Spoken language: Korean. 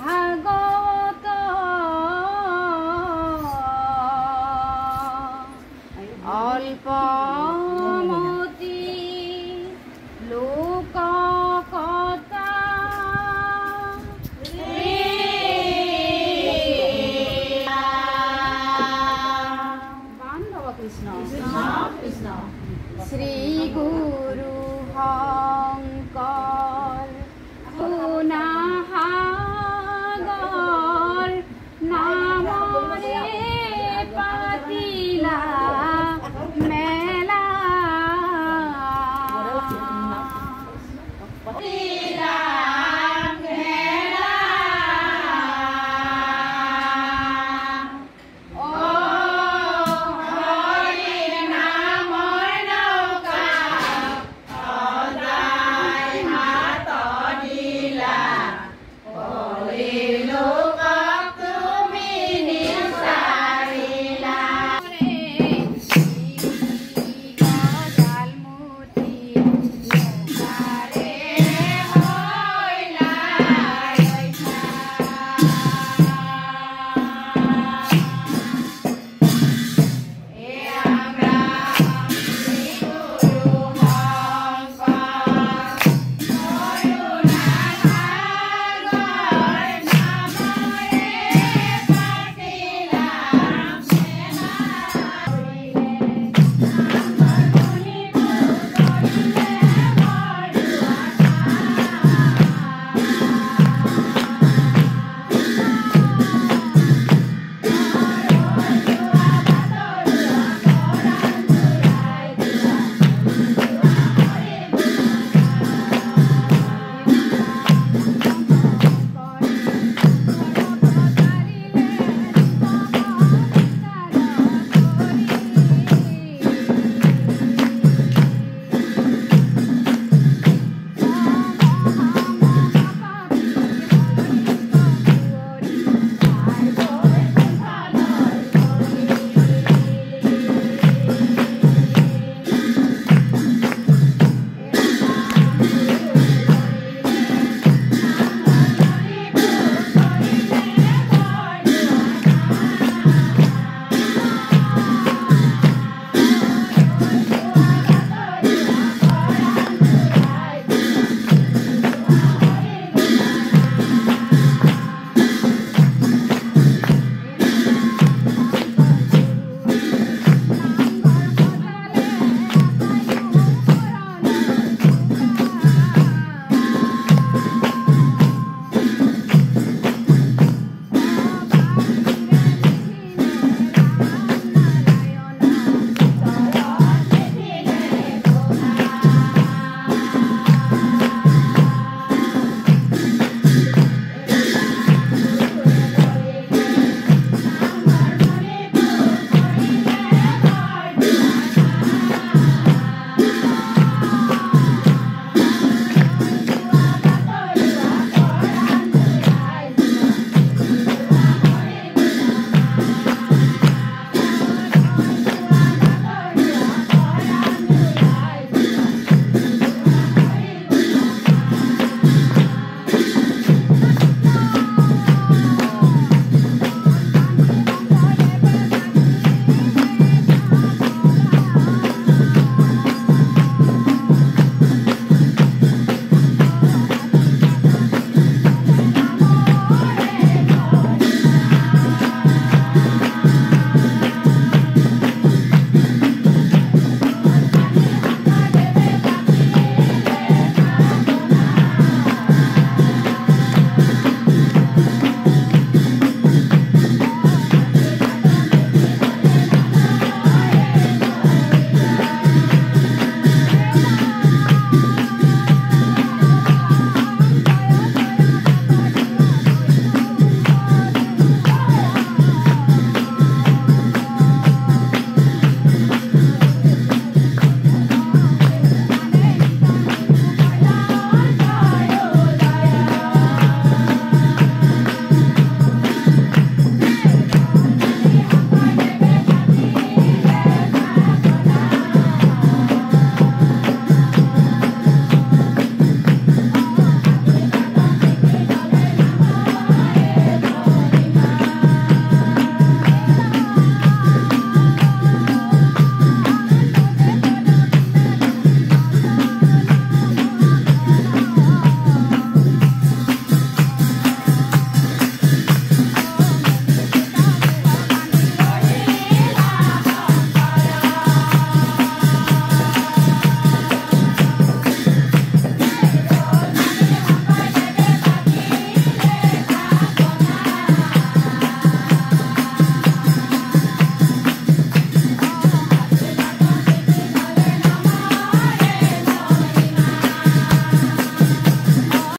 ভাগত অল্প